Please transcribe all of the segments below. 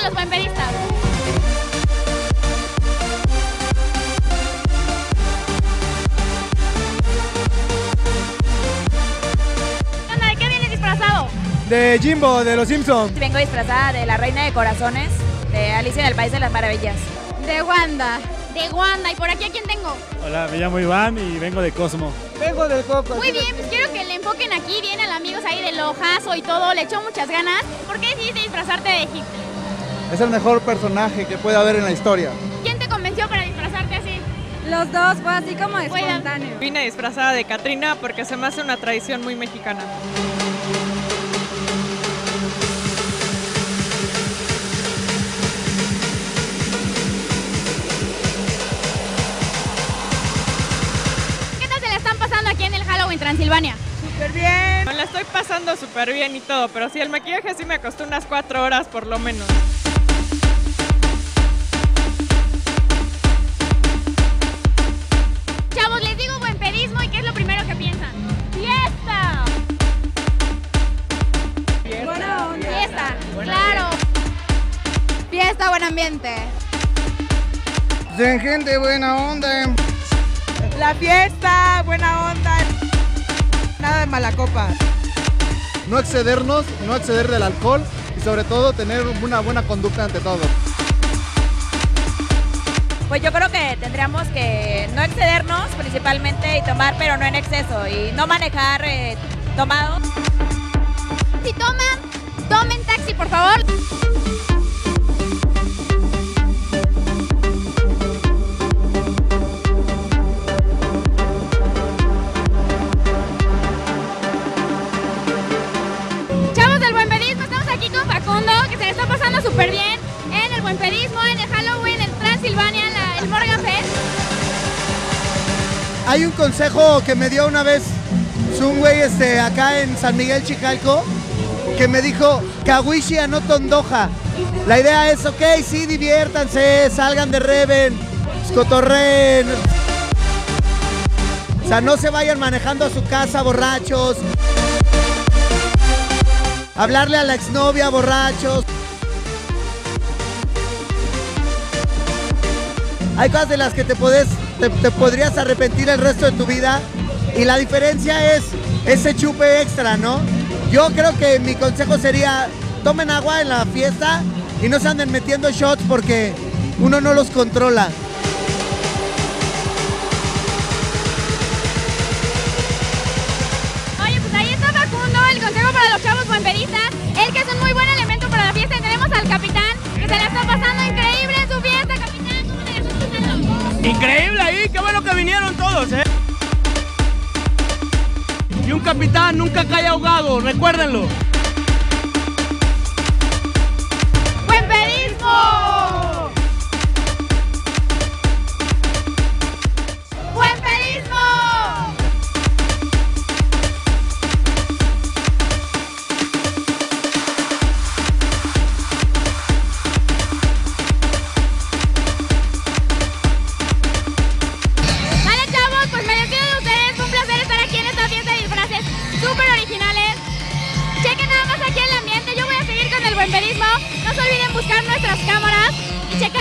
todos los buenpedistas. ¿Qué onda? ¿De qué vienes disfrazado? De Jimbo, de los Simpsons. Vengo disfrazada de la reina de corazones de Alicia en el País de las Maravillas. De Wanda. De Wanda. ¿Y por aquí a quién tengo? Hola, me llamo Iván y vengo de Cosmo. Vengo del Coco. Muy bien, pues quiero que le enfoquen aquí. Vienen amigos ahí del ojazo y todo. Le echó muchas ganas. ¿Por qué decidiste disfrazarte de Hitler? Es el mejor personaje que puede haber en la historia. ¿Quién te convenció para disfrazarte así? Los dos fue así como espontáneo. Vine disfrazada de Catrina porque se me hace una tradición muy mexicana. ¿Qué tal se la están pasando aquí en el Halloween Transilvania? Súper bien. Me la estoy pasando súper bien y todo, pero sí, el maquillaje sí me costó unas cuatro horas por lo menos. Ambiente. De gente buena onda. La fiesta, buena onda. Nada de mala copa. No excedernos, no exceder del alcohol y sobre todo tener una buena conducta ante todo. Pues yo creo que tendríamos que no excedernos principalmente y tomar, pero no en exceso. Y no manejar eh, tomado. Si toman, tomen taxi, por favor. Hay un consejo que me dio una vez un güey este, acá en San Miguel Chicalco que me dijo, Kawishi no tondoja. La idea es, ok, sí, diviértanse, salgan de Reven, escotorren. O sea, no se vayan manejando a su casa borrachos. Hablarle a la exnovia borrachos. Hay cosas de las que te, puedes, te, podrías arrepentir el resto de tu vida y la diferencia es ese chupe extra, ¿no? Yo creo que mi consejo sería tomen agua en la fiesta y no se anden metiendo shots porque uno no los controla. Y un capitán nunca cae ahogado, recuérdenlo.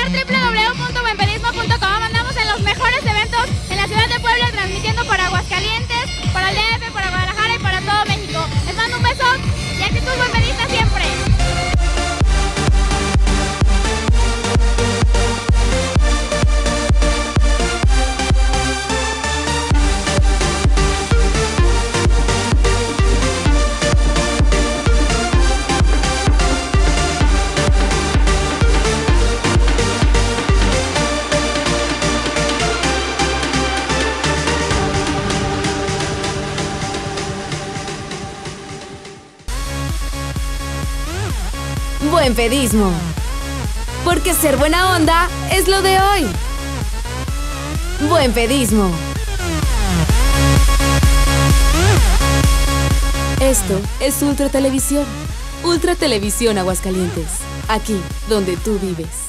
Y checar www.buenpedismo.com. Andamos en los mejores eventos en la ciudad de Puebla, transmitiendo para Aguascalientes, para el DF, para Guadalajara y para todo México. Les mando un beso y actitud buenpedista Buen pedismo. Porque ser buena onda es lo de hoy. Buen pedismo. Esto es Ultra Televisión. Ultra Televisión Aguascalientes. Aquí donde tú vives.